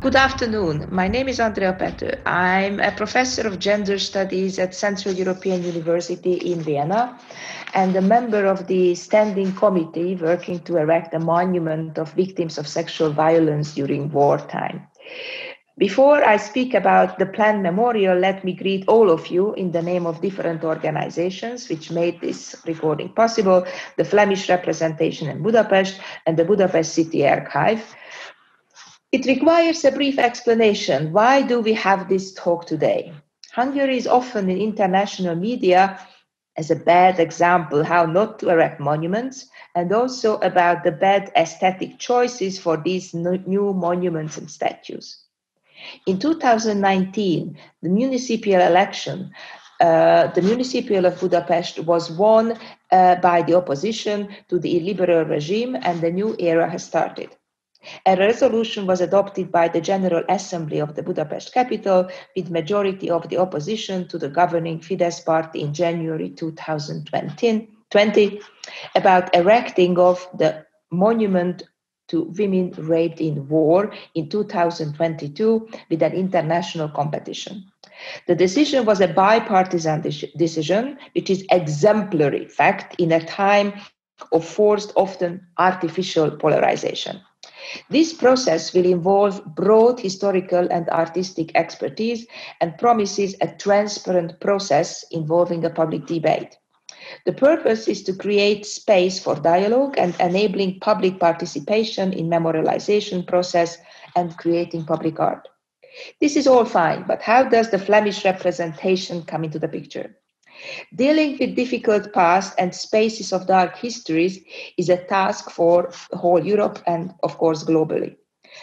Good afternoon. My name is Andrea Pető. I'm a professor of gender studies at Central European University in Vienna and a member of the standing committee working to erect a monument of victims of sexual violence during wartime. Before I speak about the planned memorial, let me greet all of you in the name of different organizations which made this recording possible the Flemish representation in Budapest and the Budapest City Archive it requires a brief explanation. Why do we have this talk today? Hungary is often in international media as a bad example how not to erect monuments and also about the bad aesthetic choices for these new monuments and statues. In 2019, the municipal election, uh, the municipal of Budapest was won uh, by the opposition to the illiberal regime and the new era has started. A resolution was adopted by the General Assembly of the Budapest capital with majority of the opposition to the governing Fidesz party in January 2020 about erecting of the monument to women raped in war in 2022 with an international competition. The decision was a bipartisan de- decision, which is exemplary fact in a time of forced, often artificial polarization. This process will involve broad historical and artistic expertise and promises a transparent process involving a public debate. The purpose is to create space for dialogue and enabling public participation in memorialization process and creating public art. This is all fine, but how does the Flemish representation come into the picture? Dealing with difficult past and spaces of dark histories is a task for whole Europe and, of course, globally.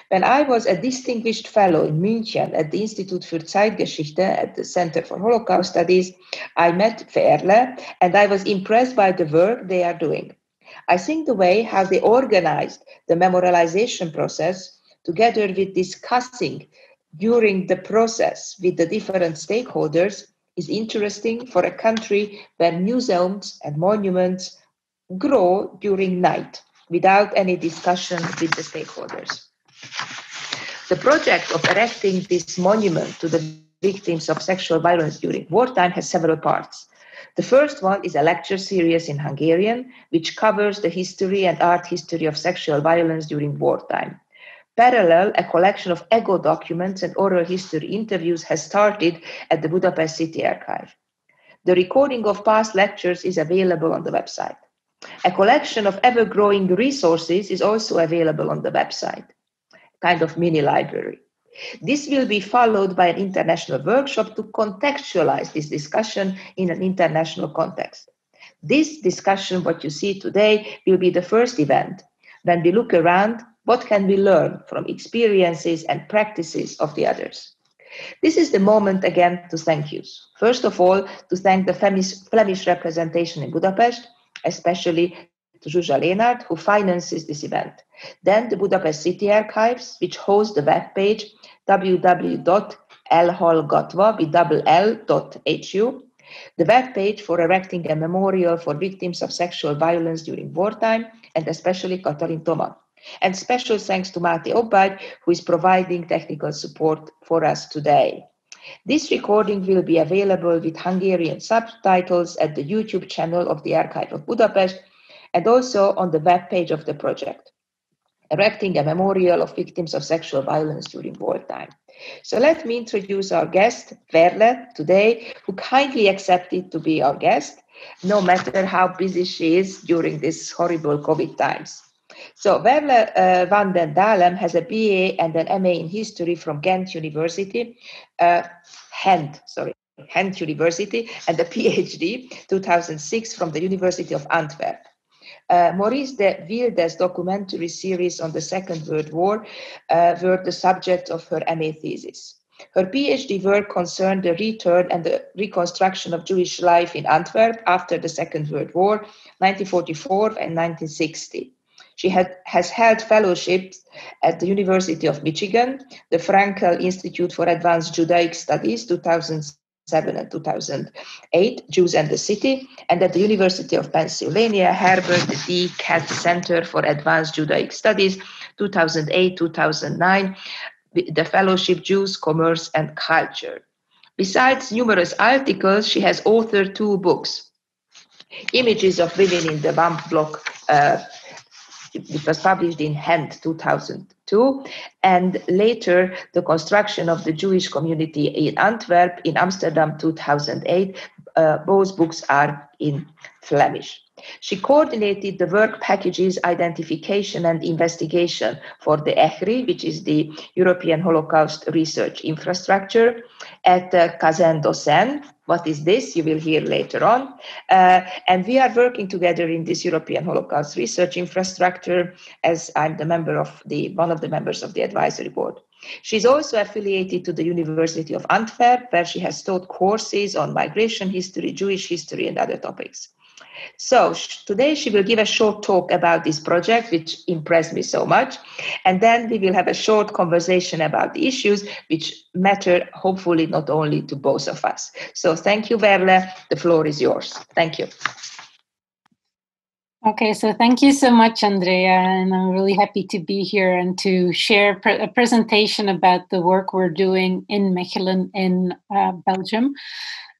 When I was a distinguished fellow in München at the Institute für Zeitgeschichte at the Center for Holocaust Studies, I met Veerle and I was impressed by the work they are doing. I think the way how they organized the memorialization process together with discussing during the process with the different stakeholders is interesting for a country where museums and monuments grow during night without any discussion with the stakeholders. The project of erecting this monument to the victims of sexual violence during wartime has several parts. The first one is a lecture series in Hungarian, which covers the history and art history of sexual violence during wartime. Parallel, a collection of ego documents and oral history interviews has started at the Budapest City Archive. The recording of past lectures is available on the website. A collection of ever growing resources is also available on the website, kind of mini library. This will be followed by an international workshop to contextualize this discussion in an international context. This discussion, what you see today, will be the first event when we look around what can we learn from experiences and practices of the others? This is the moment again to thank you. First of all, to thank the Flemish, representation in Budapest, especially to Zsuzsa Lénárd, who finances this event. Then the Budapest City Archives, which hosts the webpage www.elhallgatva.hu, the webpage for erecting a memorial for victims of sexual violence during wartime, and especially Katalin Toma. And special thanks to Mati Obaj, who is providing technical support for us today. This recording will be available with Hungarian subtitles at the YouTube channel of the Archive of Budapest and also on the web page of the project, erecting a memorial of victims of sexual violence during wartime. So let me introduce our guest, Veerle, today, who kindly accepted to be our guest, no matter how busy she is during these horrible COVID times. So Veerle uh, van den Daelen has a BA and an MA in history from Ghent University, uh, Ghent, sorry, Ghent University, and a PhD 2006 from the University of Antwerp. Uh, Maurice de Wilde's documentary series on the Second World War uh, were the subject of her MA thesis. Her PhD work concerned the return and the reconstruction of Jewish life in Antwerp after the Second World War, 1944 and 1960. She had, has held fellowships at the University of Michigan, the Frankel Institute for Advanced Judaic Studies, 2007 and 2008, Jews and the City, and at the University of Pennsylvania, Herbert D. Katz Center for Advanced Judaic Studies, 2008 2009 the fellowship Jews, Commerce and Culture. Besides numerous articles, she has authored two books Images of Women in the Bomb Block. Uh, it was published in Hand 2002, and later The Construction of the Jewish Community in Antwerp in Amsterdam 2008. Uh, both books are in Flemish. She coordinated the work packages identification and investigation for the EHRI, which is the European Holocaust Research Infrastructure, at uh, Kazerne Dossin. What is this? You will hear later on. Uh, and we are working together in this European Holocaust Research Infrastructure as I'm the member of the one of the members of the advisory board. She's also affiliated to the University of Antwerp, where she has taught courses on migration history, Jewish history, and other topics. So today she will give a short talk about this project, which impressed me so much. And then we will have a short conversation about the issues which matter, hopefully, not only to both of us. So thank you, Veerle. The floor is yours. Thank you. Okay, so thank you so much, Andrea, and I'm really happy to be here and to share a presentation about the work we're doing in Mechelen in uh, Belgium.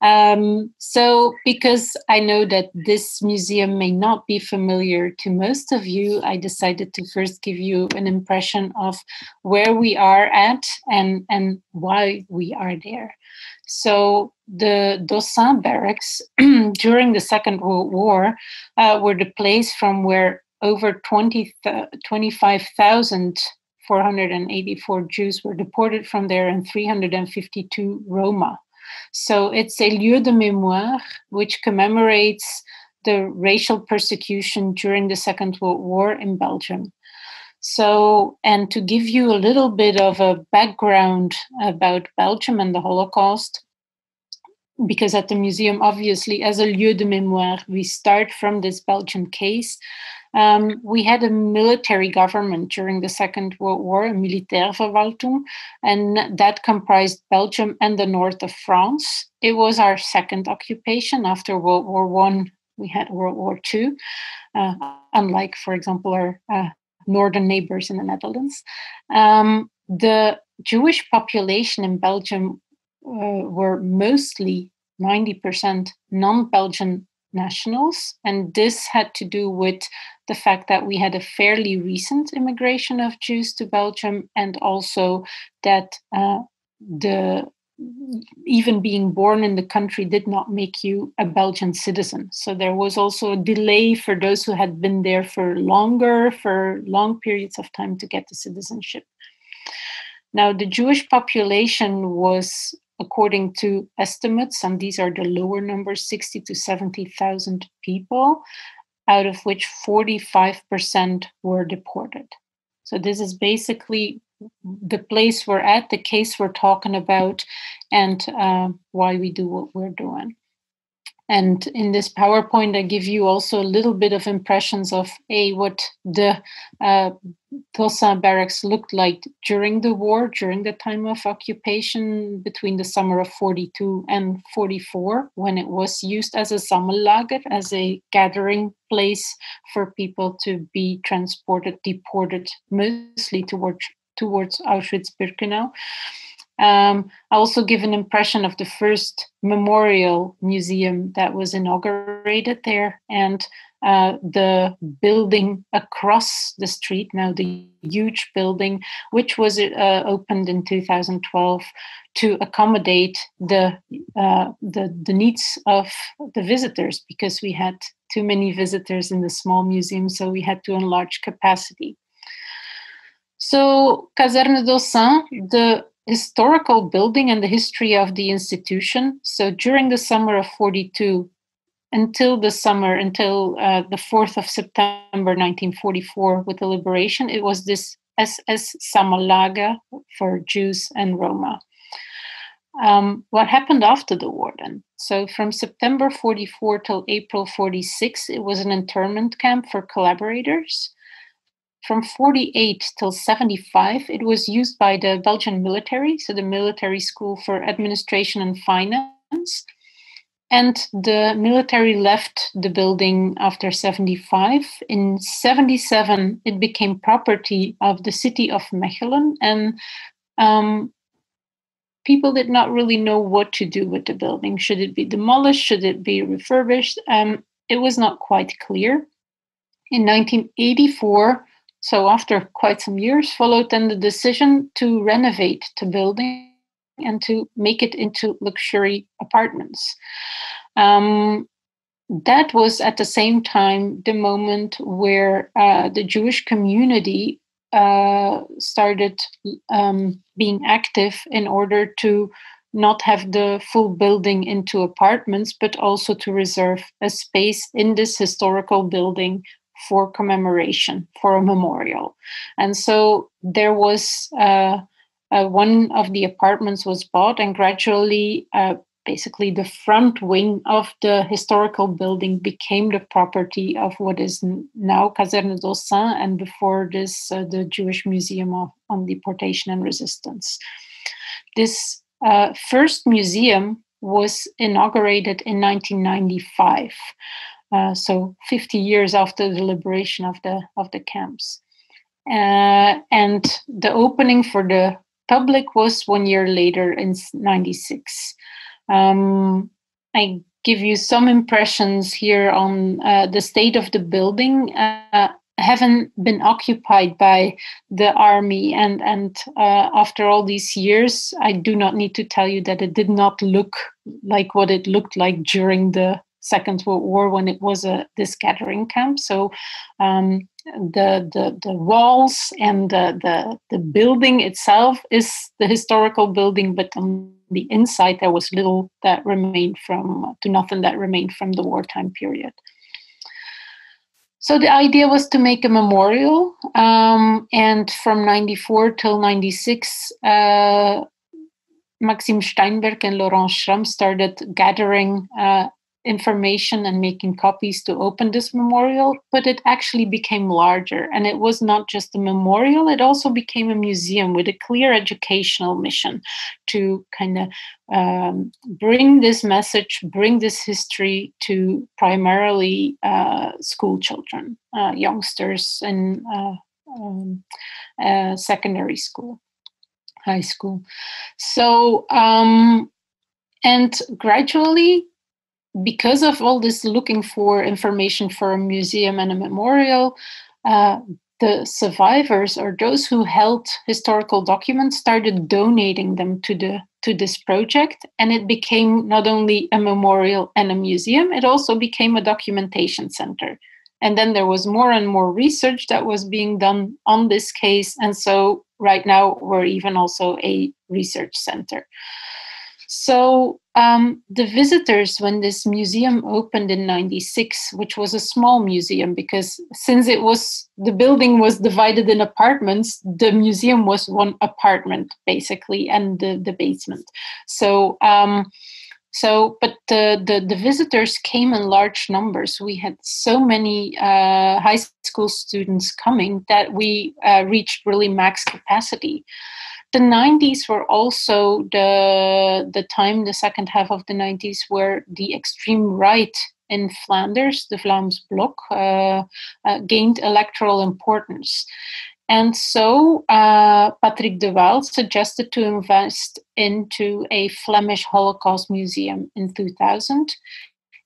Um, so, because I know that this museum may not be familiar to most of you, I decided to first give you an impression of where we are at and, and why we are there. So, the Dossin barracks during the Second World War uh, were the place from where over 20, 25,000 484 Jews were deported from there and 352 Roma. So it's a lieu de mémoire, which commemorates the racial persecution during the Second World War in Belgium. So, and to give you a little bit of a background about Belgium and the Holocaust, because at the museum, obviously, as a lieu de mémoire, we start from this Belgian case. Um, we had a military government during the Second World War, a Militärverwaltung, and that comprised Belgium and the north of France. It was our second occupation after World War One. We had World War Two, uh, unlike, for example, our uh, northern neighbors in the Netherlands. Um, the Jewish population in Belgium uh, were mostly 90% non Belgian nationals. And this had to do with the fact that we had a fairly recent immigration of Jews to Belgium, and also that uh, the even being born in the country did not make you a Belgian citizen. So there was also a delay for those who had been there for longer, for long periods of time to get the citizenship. Now, the Jewish population was according to estimates, and these are the lower numbers 60 to 70,000 people, out of which 45% were deported. So, this is basically the place we're at, the case we're talking about, and uh, why we do what we're doing. And in this PowerPoint, I give you also a little bit of impressions of a what the uh, Dossin barracks looked like during the war, during the time of occupation between the summer of 42 and 44, when it was used as a Sammellager, as a gathering place for people to be transported, deported, mostly towards towards Auschwitz-Birkenau. Um, I also give an impression of the first memorial museum that was inaugurated there and uh, the building across the street, now the huge building, which was uh, opened in 2012 to accommodate the, uh, the, the needs of the visitors because we had too many visitors in the small museum, so we had to enlarge capacity. So, Kazerne Dossin, the historical building and the history of the institution. So during the summer of 42, until the summer, until uh, the 4th of September 1944, with the liberation, it was this SS Sammellager for Jews and Roma. Um, what happened after the war then? So from September 44 till April 46, it was an internment camp for collaborators. From 48 till 75, it was used by the Belgian military, so the military school for administration and finance. And the military left the building after 75. In 77, it became property of the city of Mechelen, and um, people did not really know what to do with the building. Should it be demolished? Should it be refurbished? Um, it was not quite clear. In 1984, so after quite some years, followed then the decision to renovate the building and to make it into luxury apartments. Um, that was at the same time the moment where uh, the Jewish community uh, started um, being active in order to not have the full building into apartments, but also to reserve a space in this historical building for commemoration, for a memorial. And so there was uh, uh, one of the apartments was bought, and gradually, uh, basically, the front wing of the historical building became the property of what is now Kazerne Dossin, and before this, uh, the Jewish Museum of, on Deportation and Resistance. This uh, first museum was inaugurated in 1995. Uh, so 50 years after the liberation of the of the camps. Uh, and the opening for the public was one year later in 96. Um, I give you some impressions here on uh, the state of the building. Uh, haven't been occupied by the army and and uh, after all these years i do not need to tell you that it did not look like what it looked like during the Second World War when it was a this gathering camp. So um, the, the the walls and the, the the building itself is the historical building, but on the inside there was little that remained from to nothing that remained from the wartime period. So the idea was to make a memorial, um, and from '94 till '96. Uh, Maxime Steinberg and Laurence Schram started gathering uh, information and making copies to open this memorial, but it actually became larger. And it was not just a memorial, it also became a museum with a clear educational mission to kind of um, bring this message, bring this history to primarily uh, school children, uh, youngsters in uh, um, secondary school, high school. So, um, and gradually because of all this looking for information for a museum and a memorial, uh, the survivors or those who held historical documents started donating them to the to this project. And it became not only a memorial and a museum it also became a documentation center. And then there was more and more research that was being done on this case. And so right now we're even also a research center so um, the visitors, when this museum opened in '96, which was a small museum, because since it was the building was divided in apartments, the museum was one apartment basically, and the the basement. So. Um, so, but the, the, the visitors came in large numbers. We had so many uh, high school students coming that we uh, reached really max capacity the 90s were also the the time the second half of the 90s where the extreme right in Flanders, the Vlaams Blok, uh, uh, gained electoral importance. And so uh, Patrick Dewael suggested to invest into a Flemish Holocaust museum in 2000.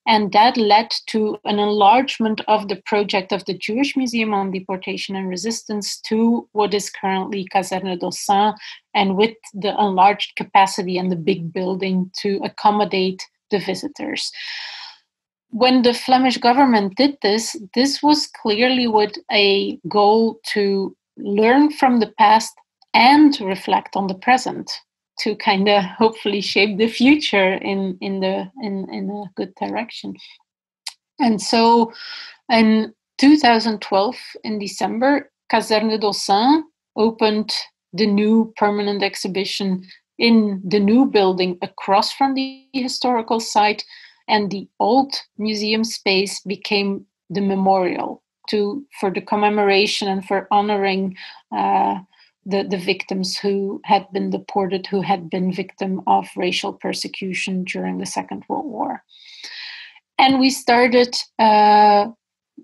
And that led to an enlargement of the project of the Jewish Museum on Deportation and Resistance to what is currently Kazerne Dossin, and with the enlarged capacity and the big building to accommodate the visitors. When the Flemish government did this, this was clearly with a goal to learn from the past and reflect on the present to kind of hopefully shape the future in in the in in a good direction. And so in 2012 in december Kazerne Dossin opened the new permanent exhibition in the new building across from the historical site and the old museum space became the memorial to for the commemoration and for honoring uh, the, the victims who had been deported, who had been victim of racial persecution during the Second World War. And we started, uh,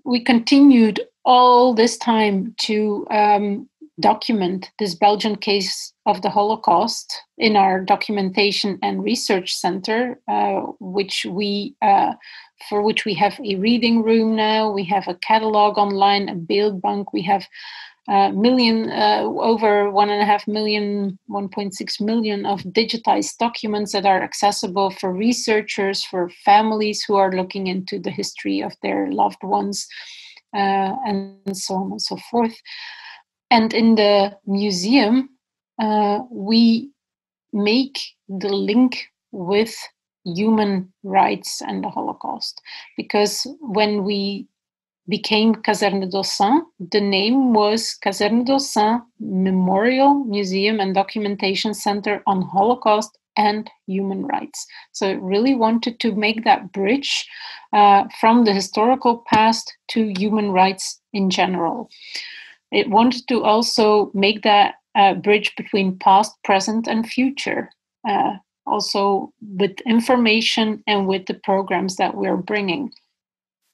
we continued all this time to um, document this Belgian case of the Holocaust in our documentation and research center, uh, which we uh, for which we have a reading room now. We have a catalog online, a beeldbank. We have uh, million uh, over one and a half million 1.6 million of digitized documents that are accessible for researchers for families who are looking into the history of their loved ones uh, and so on and so forth. And in the museum uh, we make the link with human rights and the holocaust because when we became Kazerne Dossin. The name was Kazerne Dossin Memorial Museum and Documentation Center on Holocaust and Human Rights. So it really wanted to make that bridge uh, from the historical past to human rights in general. It wanted to also make that uh, bridge between past, present, and future. Uh, also with information and with the programs that we're bringing.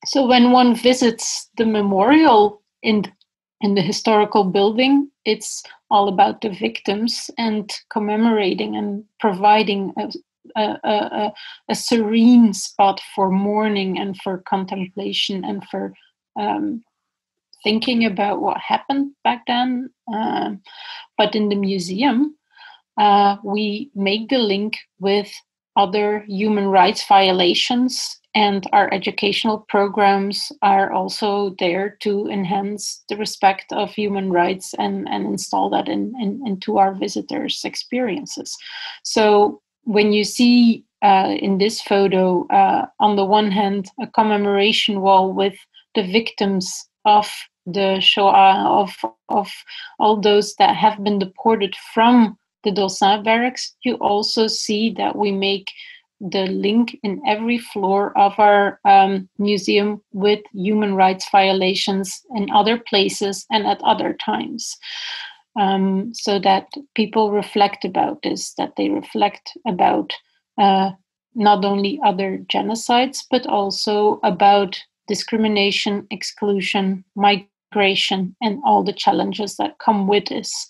So when one visits the memorial in in the historical building, it's all about the victims and commemorating and providing a, a, a, a serene spot for mourning and for contemplation and for um, thinking about what happened back then. Um, but in the museum, uh, we make the link with other human rights violations and our educational programs are also there to enhance the respect of human rights and, and install that in, in, into our visitors' experiences. So when you see uh, in this photo, uh, on the one hand, a commemoration wall with the victims of the Shoah, of, of all those that have been deported from the Dossin barracks, you also see that we make the link in every floor of our um, museum with human rights violations in other places and at other times. Um, so that people reflect about this, that they reflect about uh, not only other genocides, but also about discrimination, exclusion, migration, and all the challenges that come with this.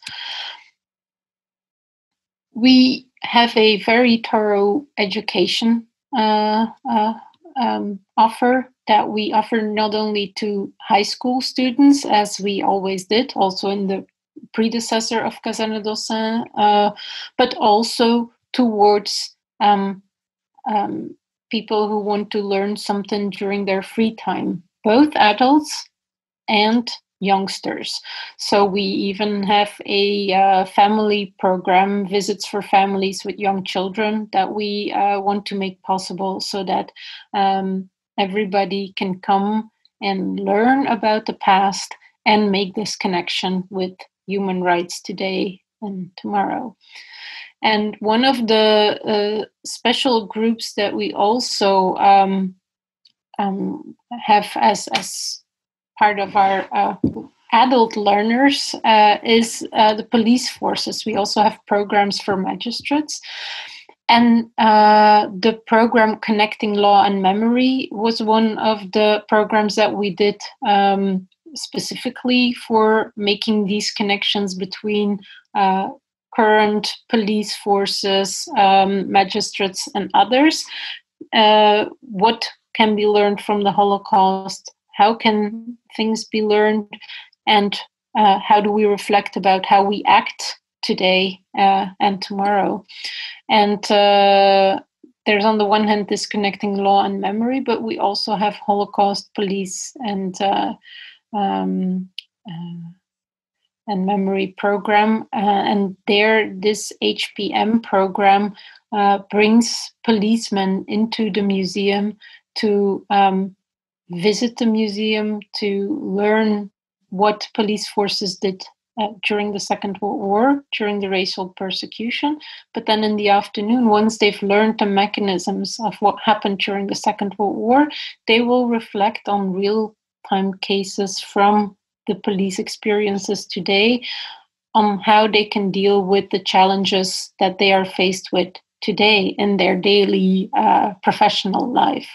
We have a very thorough education uh, uh, um, offer that we offer not only to high school students, as we always did, also in the predecessor of Kazerne Dossin, uh, but also towards um, um, people who want to learn something during their free time, both adults and youngsters. So we even have a uh, family program, visits for families with young children, that we uh, want to make possible so that um, everybody can come and learn about the past and make this connection with human rights today and tomorrow. And one of the uh, special groups that we also um, um, have as as part of our uh, adult learners uh, is uh, the police forces. We also have programs for magistrates. And uh, the program Connecting Law and Memory was one of the programs that we did um, specifically for making these connections between uh, current police forces, um, magistrates, and others. Uh, what can be learned from the Holocaust how can things be learned and uh, how do we reflect about how we act today uh, and tomorrow. And uh, there's on the one hand disconnecting law and memory but we also have holocaust police and uh, um, uh, and memory program uh, and there this hpm program brings policemen into the museum to um, visit the museum to learn what police forces did uh, during the Second World War, during the racial persecution. But then in the afternoon, once they've learned the mechanisms of what happened during the Second World War, they will reflect on real time cases from the police experiences today on how they can deal with the challenges that they are faced with today in their daily uh, professional life.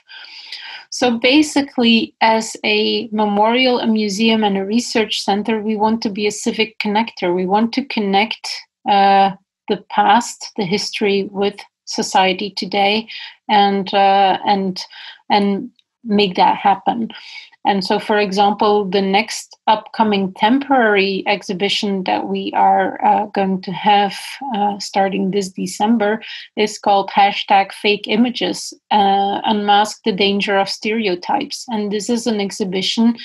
So basically, as a memorial, a museum, and a research center, we want to be a civic connector. We want to connect uh, the past, the history with society today, and uh, and and make that happen. And so, for example, the next upcoming temporary exhibition that we are uh, going to have uh, starting this December is called hashtag fake images, uh, unmask the danger of stereotypes. And this is an exhibition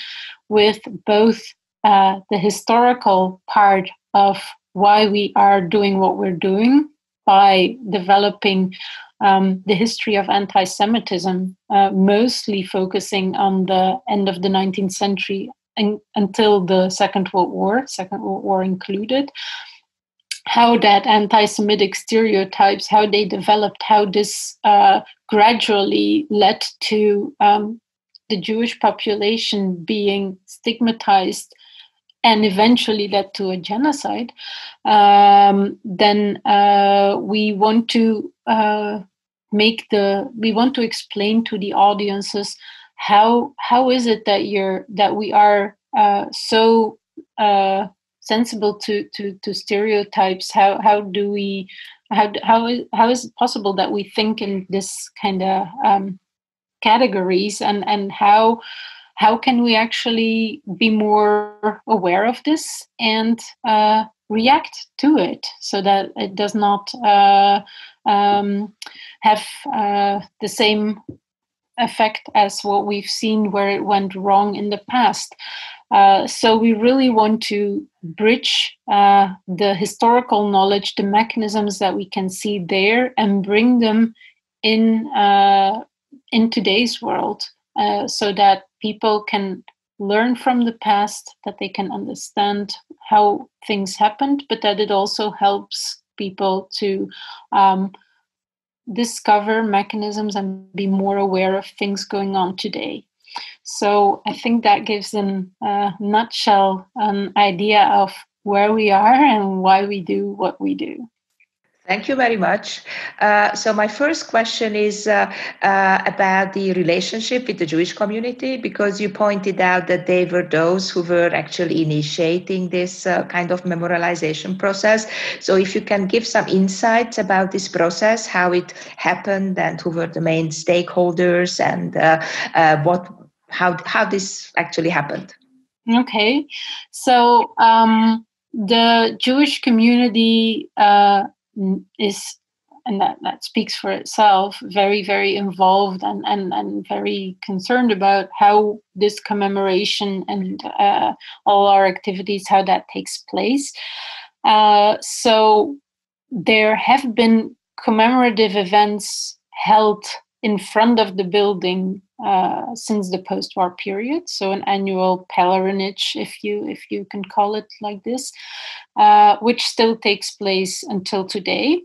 with both uh, the historical part of why we are doing what we're doing by developing um, the history of anti Semitism, uh, mostly focusing on the end of the 19th century until the Second World War, Second World War included. How that anti Semitic stereotypes, how they developed, how this uh, gradually led to um, the Jewish population being stigmatized and eventually led to a genocide, um, then uh, we want to uh, make the we want to explain to the audiences how how is it that you're that we are uh, so uh, sensible to, to to stereotypes? How how do we how how is how is it possible that we think in this kind of um, categories and and how how can we actually be more aware of this and uh, react to it so that it does not uh, um, have uh, the same effect as what we've seen where it went wrong in the past. Uh, so we really want to bridge uh, the historical knowledge, the mechanisms that we can see there, and bring them in uh, in today's world, uh, so that people can learn from the past, that they can understand how things happened, but that it also helps people to um, discover mechanisms and be more aware of things going on today. So I think that gives in a nutshell an idea of where we are and why we do what we do. Thank you very much. Uh, so, my first question is uh, uh, about the relationship with the Jewish community, because you pointed out that they were those who were actually initiating this uh, kind of memorialization process. So, if you can give some insights about this process, how it happened, and who were the main stakeholders, and uh, uh, what, how, how this actually happened. Okay, so um, the Jewish community is and that, that speaks for itself very very involved and, and, and very concerned about how this commemoration and uh, all our activities how that takes place. Uh, so there have been commemorative events held in front of the building uh, since the post-war period. So an annual pilgrimage, if you if you can call it like this, uh, which still takes place until today.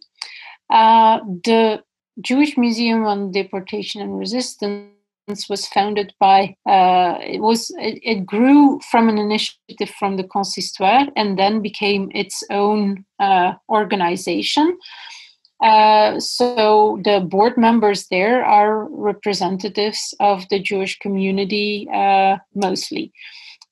Uh, the Jewish Museum on Deportation and Resistance was founded by uh, it was it, it, grew from an initiative from the consistoire and then became its own uh, organization uh, so the board members there are representatives of the Jewish community uh, mostly.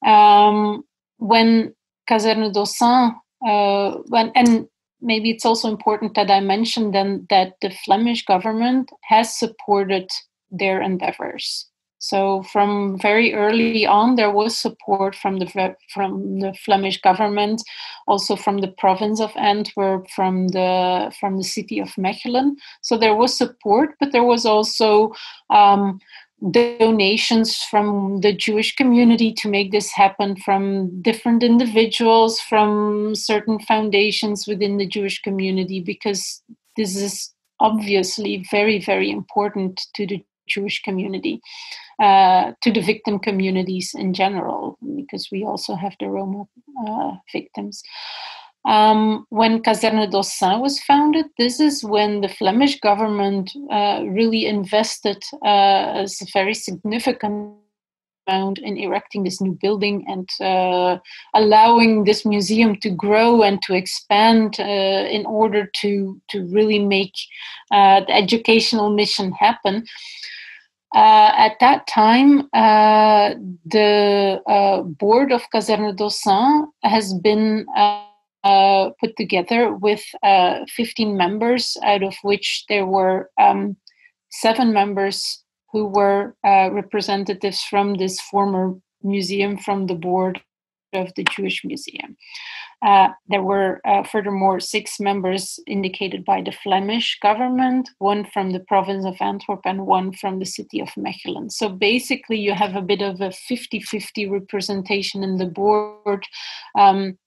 Um, when Kazerne Dossin, uh, when and maybe it's also important that I mention then that the Flemish government has supported their endeavors. So from very early on, there was support from the from the Flemish government, also from the province of Antwerp, from the from the city of Mechelen. So there was support, but there was also um, donations from the Jewish community to make this happen, from different individuals, from certain foundations within the Jewish community, because this is obviously very very important to the Jewish community, uh, to the victim communities in general, because we also have the Roma uh, victims. Um, when Kazerne Dossin was founded, this is when the Flemish government uh, really invested uh, a very significant amount in erecting this new building and uh, allowing this museum to grow and to expand uh, in order to to really make uh, the educational mission happen. Uh, at that time, uh, the uh, board of Kazerne Dossin has been uh, uh, put together with uh, 15 members, out of which there were um, seven members who were representatives from this former museum, from the board of the Jewish Museum. Uh, there were uh, furthermore six members indicated by the Flemish government, one from the province of Antwerp, and one from the city of Mechelen. So basically, you have a bit of a 50 50 representation in the board. Um,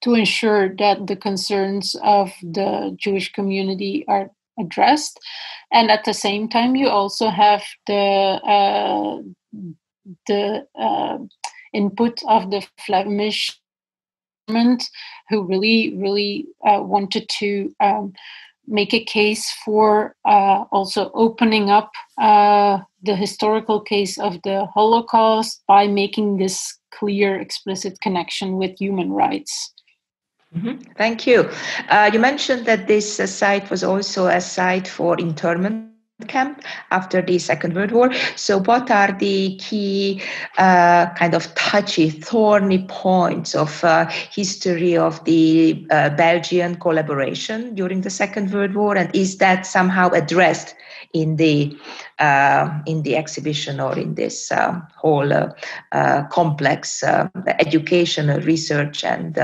to ensure that the concerns of the Jewish community are addressed. And at the same time, you also have the uh, the uh, input of the Flemish government, who really, really uh, wanted to um, make a case for uh, also opening up uh, the historical case of the Holocaust by making this clear, explicit connection with human rights. Mm-hmm. Thank you. Uh, you mentioned that this uh, site was also a site for internment camp after the Second World War. So, what are the key uh, kind of touchy, thorny points of uh, history of the uh, Belgian collaboration during the Second World War, and is that somehow addressed in the uh, in the exhibition or in this uh, whole uh, complex educational research and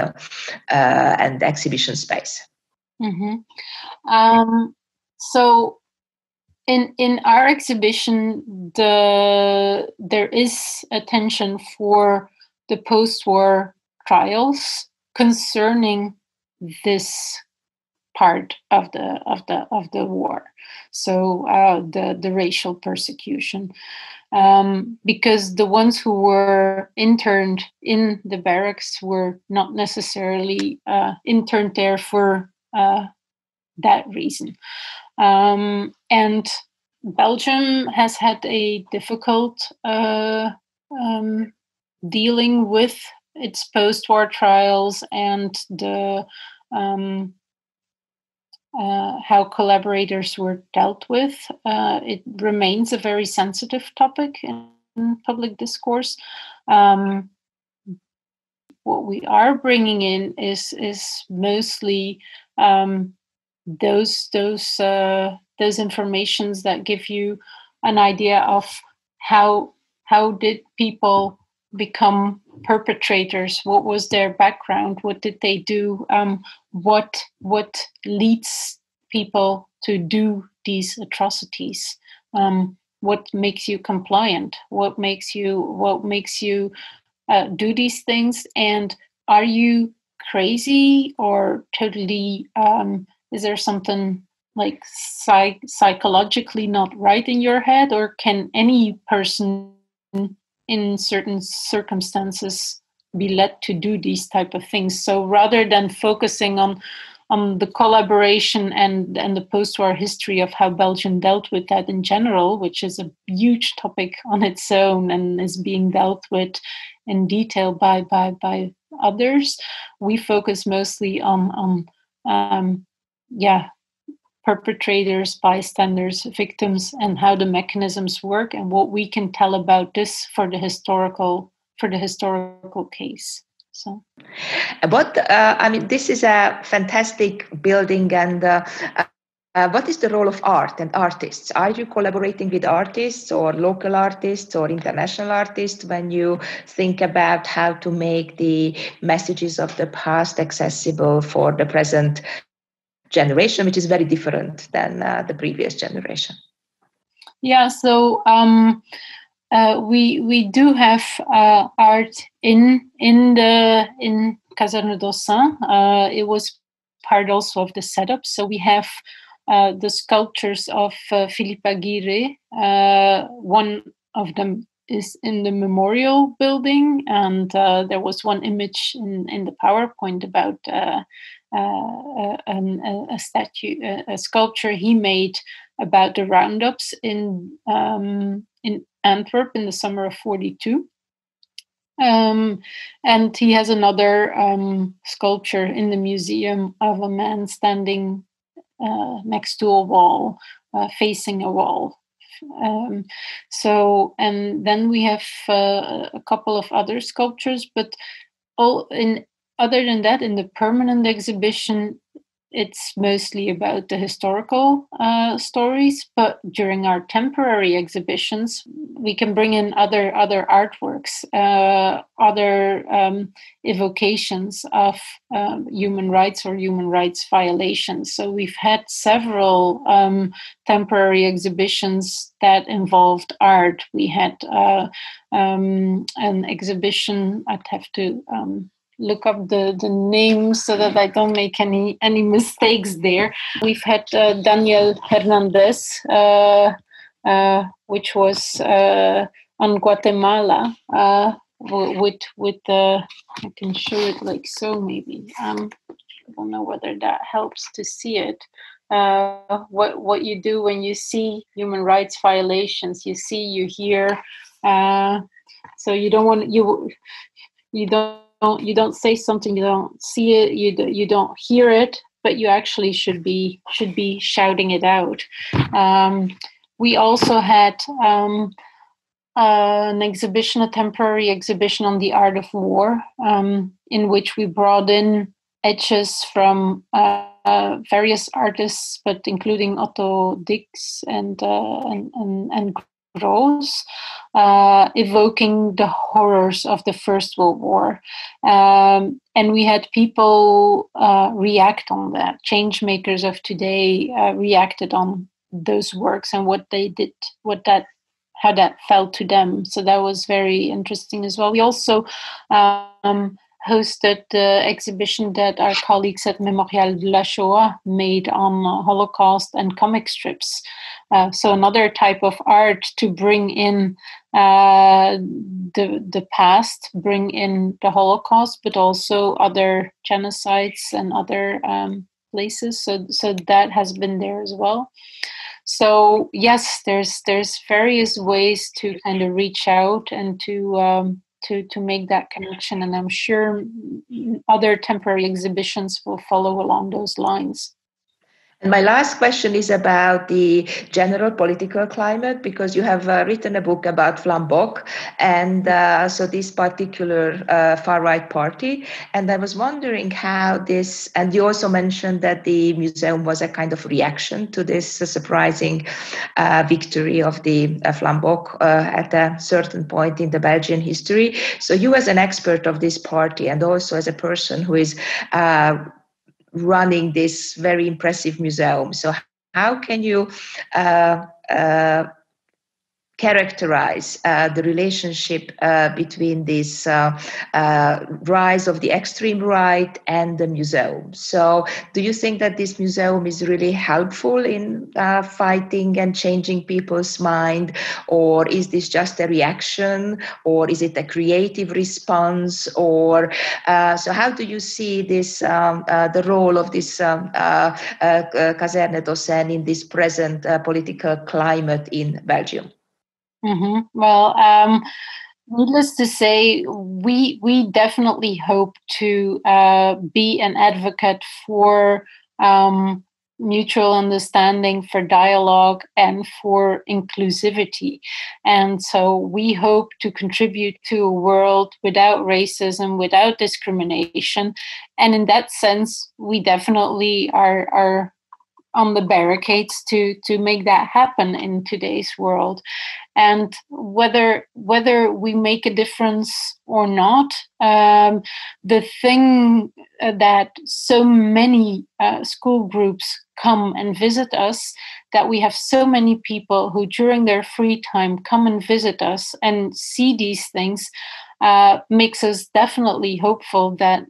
and exhibition space. Mm-hmm. Um, so in in our exhibition the there is attention for the post-war trials concerning this part of the of the of the war. So uh, the the racial persecution. Um, because the ones who were interned in the barracks were not necessarily uh, interned there for uh, that reason um, and Belgium has had a difficult uh, um, dealing with its post-war trials and the um, uh, how collaborators were dealt with. Uh, it remains a very sensitive topic in, public discourse. Um, what we are bringing in is is mostly um, those those uh, those informations that give you an idea of how how did people become perpetrators? What was their background? What did they do? Um, what what leads people to do these atrocities? Um, what makes you compliant? What makes you what makes you uh, do these things? And are you crazy or totally um, is there something like psych- psychologically not right in your head or can any person in certain circumstances be led to do these type of things so rather than focusing on on the collaboration and and the post-war history of how Belgium dealt with that in general, which is a huge topic on its own and is being dealt with in detail by by by others. We focus mostly on on um, yeah perpetrators, bystanders, victims, and how the mechanisms work, and what we can tell about this for the historical for the historical case. So, what uh, I mean, this is a fantastic building, and uh, uh, what is the role of art and artists? Are you collaborating with artists or local artists or international artists when you think about how to make the messages of the past accessible for the present generation, which is very different than uh, the previous generation. Yeah, so um, uh, we we do have uh, art in in the in Kazerne Dossin. Uh, it was part also of the setup. So we have uh, the sculptures of uh, Philippe Aguirre. one of them is in the memorial building, and there was one image in in the PowerPoint about uh, a, a, statue, a, a, sculpture he made about the roundups in um, in Antwerp in the summer of '42. Um, and he has another um, sculpture in the museum of a man standing uh, next to a wall, uh, facing a wall. Um, so, and then we have uh, a couple of other sculptures, but all in other than that, in the permanent exhibition, it's mostly about the historical uh, stories but during our temporary exhibitions we can bring in other other artworks uh, other um, evocations of um, human rights or human rights violations. So we've had several um, temporary exhibitions that involved art. We had uh, um, an exhibition i'd have to um, look up the, the names so that I don't make any any mistakes there. We've had uh, Daniel Hernandez, uh, uh, which was uh, on Guatemala uh, with with the I can show it like so maybe. Um, I don't know whether that helps to see it. Uh, what what you do when you see human rights violations, you see, you hear. so you don't want you you don't don't you don't say something you don't see it you you don't hear it but you actually should be should be shouting it out. Um, we also had um, uh, an exhibition a temporary exhibition on the art of war um, in which we brought in etches from uh, uh, various artists but including otto dix and uh, and, and, and Grosz, uh, evoking the horrors of the First World War. Um, and we had people uh, react on that. Change makers of today uh, reacted on those works and what they did, what that, how that felt to them. So that was very interesting as well. We also um, hosted the exhibition that our colleagues at Memorial de la Shoah made on uh, Holocaust and comic strips. Uh, so another type of art to bring in uh, the the past, bring in the Holocaust, but also other genocides and other um, places. So so that has been there as well. So yes, there's there's various ways to kind of reach out and to um, to to make that connection and i'm sure mm, mm, other temporary exhibitions will follow along those lines my last question is about the general political climate, because you have uh, written a book about Vlaams Blok, and uh, so this particular uh, far right party. And I was wondering how this, and you also mentioned that the museum was a kind of reaction to this uh, surprising uh, victory of the uh, Vlaams Blok at a certain point in the Belgian history. So, you, as an expert of this party, and also as a person who is running this very impressive museum. So, how can you uh, uh, characterize uh, the relationship uh, between this uh, uh, rise of the extreme right and the museum. So, do you think that this museum is really helpful in uh, fighting and changing people's mind, or is this just a reaction, or is it a creative response, or uh, so? How do you see this um, the role of this um, Kazerne Dossin in this present political climate in Belgium? Mm-hmm. Well, um, needless to say, we we definitely hope to uh, be an advocate for um, mutual understanding, for dialogue, and for inclusivity. And so we hope to contribute to a world without racism, without discrimination. And in that sense, we definitely are are on the barricades to to make that happen in today's world. And whether whether we make a difference or not um, the thing uh, that so many uh, school groups come and visit us that we have so many people who during their free time come and visit us and see these things uh, makes us definitely hopeful that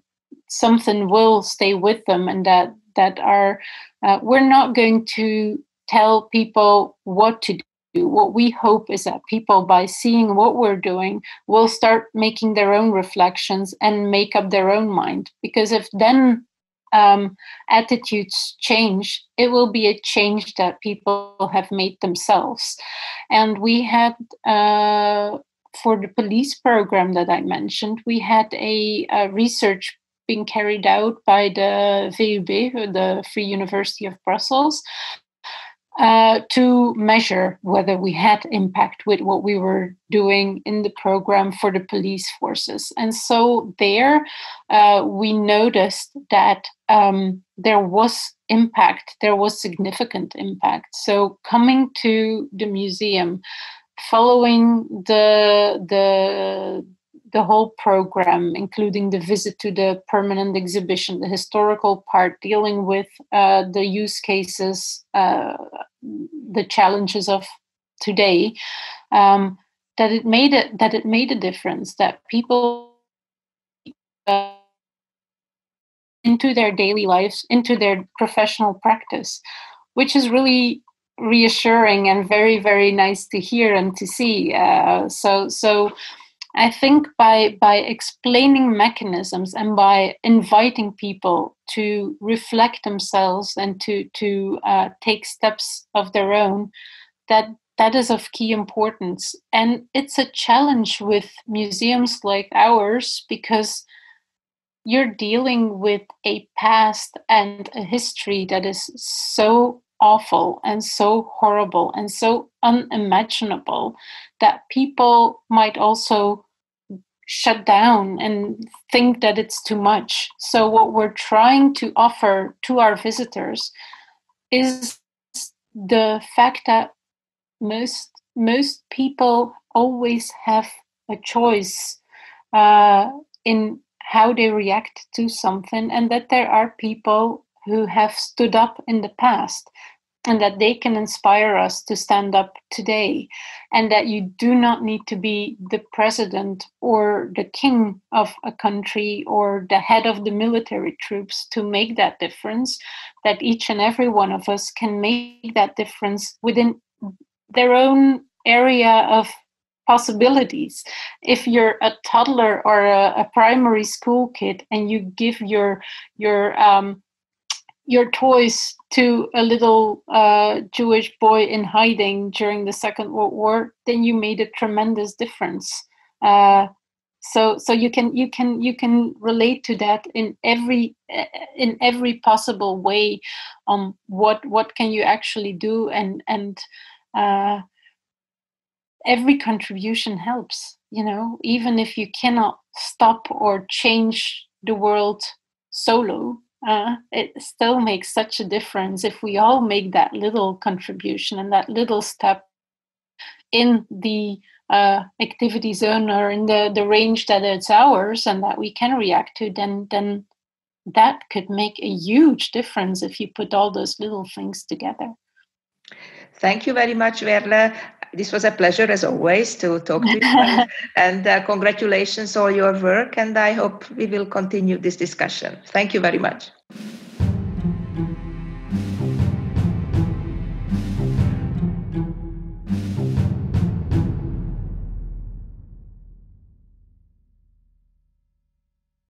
something will stay with them and that that are uh, we're not going to tell people what to do. What we hope is that people, by seeing what we're doing, will start making their own reflections and make up their own mind. Because if then um, attitudes change, it will be a change that people have made themselves. And we had, uh, for the police program that I mentioned, we had a, a research being carried out by the VUB, the Free University of Brussels, uh, to measure whether we had impact with what we were doing in the program for the police forces. And so there uh, we noticed that um, there was impact, there was significant impact. So coming to the museum, following the the the whole program, including the visit to the permanent exhibition, the historical part, dealing with uh, the use cases, uh, the challenges of today, um, that it made it that it made a difference. That people uh, into their daily lives, into their professional practice, which is really reassuring and very very nice to hear and to see. Uh, so so I think by by explaining mechanisms and by inviting people to reflect themselves and to to uh, take steps of their own, that that is of key importance. And it's a challenge with museums like ours because you're dealing with a past and a history that is so awful and so horrible and so unimaginable that people might also shut down and think that it's too much. So, what we're trying to offer to our visitors is the fact that most most people always have a choice uh, in how they react to something, and that there are people who have stood up in the past and that they can inspire us to stand up today and that you do not need to be the president or the king of a country or the head of the military troops to make that difference that each and every one of us can make that difference within their own area of possibilities. If you're a toddler or a, a primary school kid and you give your your um, your toys to a little uh, Jewish boy in hiding during the Second World War, then you made a tremendous difference. Uh, so, so you can you can you can relate to that in every in every possible way. On what what can you actually do, and and uh, every contribution helps. You know, even if you cannot stop or change the world solo, uh, it still makes such a difference if we all make that little contribution and that little step in the uh, activity zone or in the, the range that it's ours and that we can react to, then then that could make a huge difference if you put all those little things together. Thank you very much, Veerle. This was a pleasure, as always, to talk to you. and uh, congratulations on your work. And I hope we will continue this discussion. Thank you very much.